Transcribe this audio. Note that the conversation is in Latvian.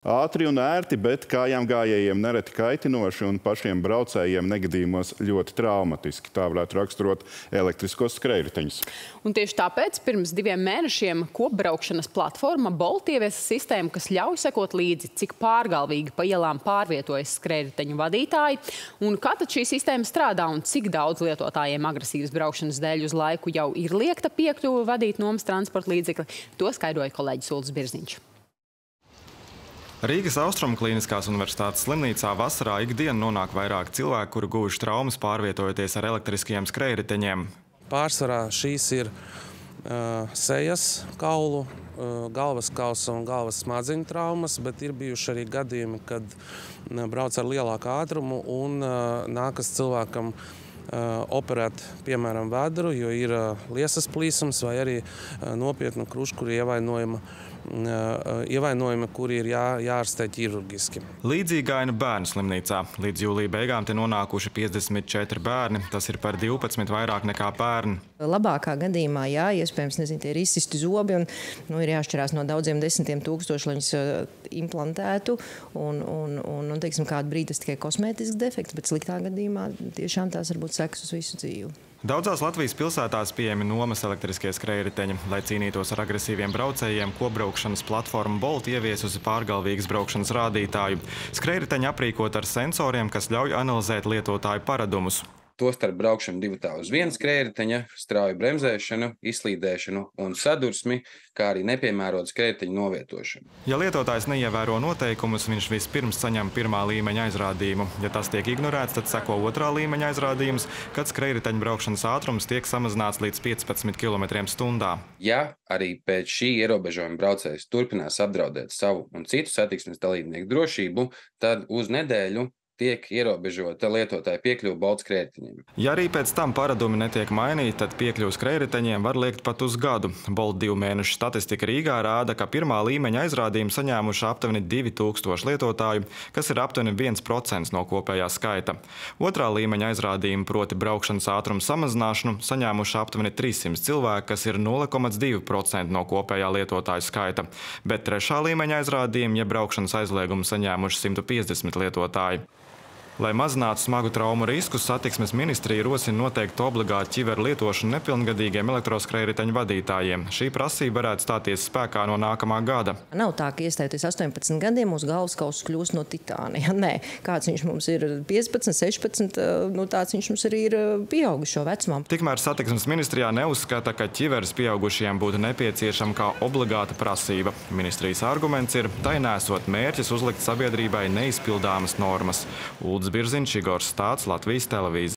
Ātri un ērti, bet kājām gājējiem nereti kaitinoši un pašiem braucējiem negadījumos ļoti traumatiski. Tā varētu raksturot elektriskos skrējriteņus. Un tieši tāpēc pirms diviem mēnešiem kopbraukšanas platforma Bolt ieviesa sistēmu, kas ļauj sekot līdzi, cik pārgalvīgi pa ielām pārvietojas skrējriteņu vadītāji un kā tad šī sistēma strādā un cik daudz lietotājiem agresīvas braukšanas dēļ uz laiku jau ir liekta piekļuva vadīt nomas transporta līdzekli. To skaidroja kolēģis Uldis Birziņš. Rīgas Austrumklīniskās universitātes slimnīcā vasarā ikdien nonāk vairāk cilvēku, kuri guvuši traumas pārvietojoties ar elektriskajiem skrējriteņiem. Pārsvarā šīs ir uh, sejas kaulu, uh, galvas kausa un galvas smadziņu traumas, bet ir bijuši arī gadījumi, kad brauc ar lielāku ātrumu un uh, nākas cilvēkam uh, operēt, piemēram, vedru, jo ir uh, liesas plīsums vai arī uh, nopietna kruškura ievainojuma ievainojumi, kuri ir jā, jārastē ķirurģiski. Līdzīgaina bērnu slimnīcā. Līdz jūlija beigām te nonākuši 54 bērni. Tas ir par 12 vairāk nekā pērni. Labākā gadījumā, jā, iespējams, nezinu, tie ir izsisti zobi un nu, ir jāšķirās no daudziem desmitiem tūkstoši, lai viņus implantētu. Un, un, un, un teiksim, kādu brīdi tas tikai kosmētisks defekts, bet sliktā gadījumā tiešām tās var būt sekas uz visu dzīvi. Daudzās Latvijas pilsētās pieejami nomas elektriskie skrējriteņi. Lai cīnītos ar agresīviem braucējiem, kopbraukšanas platforma Bolt ieviesusi pārgalvīgas braukšanas rādītāju. Skrējriteņi aprīkot ar sensoriem, kas ļauj analizēt lietotāju paradumus. Tostarp braukšanu divu tā uz vienu skrējriteņa, strauju bremzēšanu, izslīdēšanu un sadursmi, kā arī nepiemērotu skrējriteņu novietošanu. Ja lietotājs neievēro noteikumus, viņš vispirms saņem pirmā līmeņa aizrādījumu. Ja tas tiek ignorēts, tad seko otrā līmeņa aizrādījums, kad skrējriteņu braukšanas ātrums tiek samazināts līdz 15 km stundā. Ja arī pēc šī ierobežojuma braucējs turpinās apdraudēt savu un citu satiksmes dalībnieku drošību, tad uz nedēļu tiek ierobežota lietotāja piekļuva Baltas kreditiņiem. Ja arī pēc tam paradumi netiek mainīti, tad piekļuvas kreditiņiem var liekt pat uz gadu. Bolt divu mēnešu statistika Rīgā rāda, ka pirmā līmeņa aizrādījumu saņēmuši aptuveni 2000 lietotāju, kas ir aptuveni 1% no kopējā skaita. Otrā līmeņa aizrādījumu, proti braukšanas ātrumu samazināšanu, saņēmuši aptuveni 300 cilvēki, kas ir 0,2% no kopējā lietotāju skaita. Bet trešā līmeņa aizrādījumu, ja braukšanas aizliegumu saņēmuši 150 lietotāji. Lai mazinātu smagu traumu riskus, satiksmes ministrija rosina noteikt obligātu ķiveru lietošanu nepilngadīgiem elektroskrējriteņu vadītājiem. Šī prasība varētu stāties spēkā no nākamā gada. Nav tā, ka iestājoties 18 gadiem, mūsu galvaskauss kļūst no titānija. Nē, kāds viņš mums ir 15, 16, nu tāds viņš mums arī ir pieaugušo vecumā. Tikmēr satiksmes ministrijā neuzskata, ka ķiveres pieaugušajiem būtu nepieciešama kā obligāta prasība. Ministrijas arguments ir, tai nesot mērķis uzlikt sabiedrībai neizpildāmas normas. Uldis Birziņš, Igors Stāts, Latvijas televīzija.